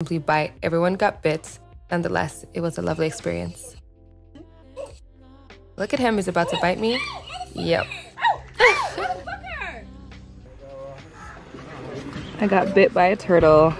simply bite. Everyone got bits. Nonetheless, it was a lovely experience. Look at him, he's about to bite me. Yep. I got bit by a turtle